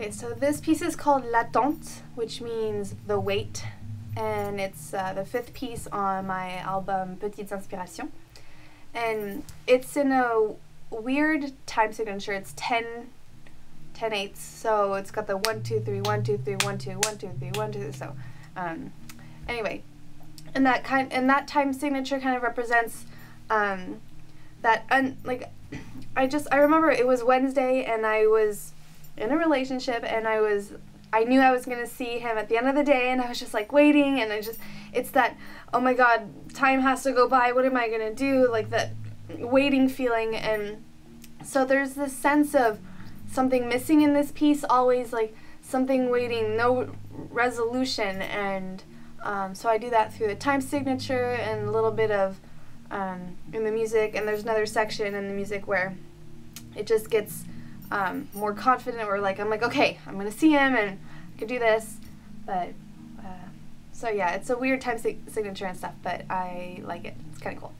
Okay, so this piece is called L'attente, which means the wait, and it's uh, the fifth piece on my album Petites Inspirations. And it's in a weird time signature. It's 10, 10 eighths, so it's got the 1, 2, 3, 1, 2, 3, 1, 2, 1, 2, 3, 1, 2, so um, anyway, and that kind and that time signature kind of represents um, that un, like I just I remember it was Wednesday and I was in a relationship and I was I knew I was gonna see him at the end of the day and I was just like waiting and I just it's that oh my god time has to go by what am I gonna do? Like that waiting feeling and so there's this sense of something missing in this piece always like something waiting no resolution and um, so I do that through the time signature and a little bit of um, in the music and there's another section in the music where it just gets um, more confident where like I'm like okay I'm gonna see him and I can do this. But uh, so yeah it's a weird time sig- signature and stuff but I like it. It's kind of cool